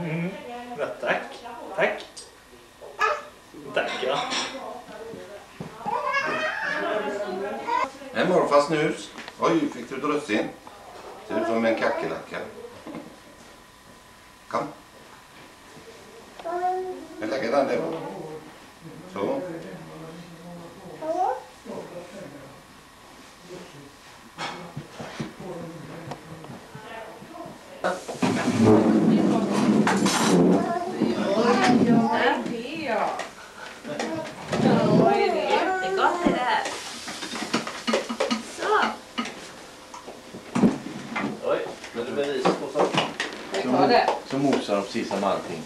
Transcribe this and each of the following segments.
Mm. Ja, tack. Tack. Tack, ja. En morfars snus. Oj, fick du ett russin? Ser ut som en kackerlacka. Kom. Jag lägger den där. Så. Jättegott är det här. Så. Oj, vill du bevis på? Så, Så mosar de precis som allting.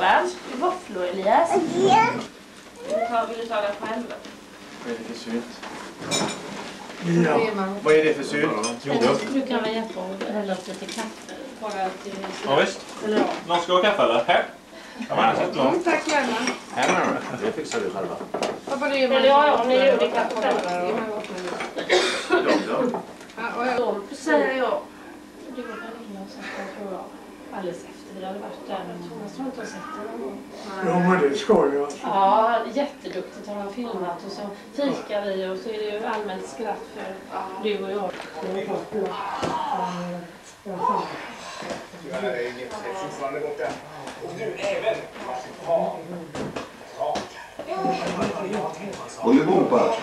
Väl, våfflor Elias. Vill du ta, vill du ta det själv? Vad är det för sylt? Vad är det för sylt? Du kan väl hjälpa och hälla upp lite kaffe. Bara till... Ja, visst. Eller ja. Någon ska ha kaffe eller? Här. Ja, långt. Tack gärna. Här med det. Det fixar du själva. Pappa, det gör Eller ja, ja, om ni gör det kaffe själva. Ja, ja. Ja, säger jag... Du går väl in och sätter tror jag. Alldeles efter. Vi hade varit där. Men jag tror inte jag sett det någon gång. Ja, men det ska jag. Ja, jätteduktigt har de filmat och så fikar vi och så är det ju allmänt skratt för du och jag. Bolibompa.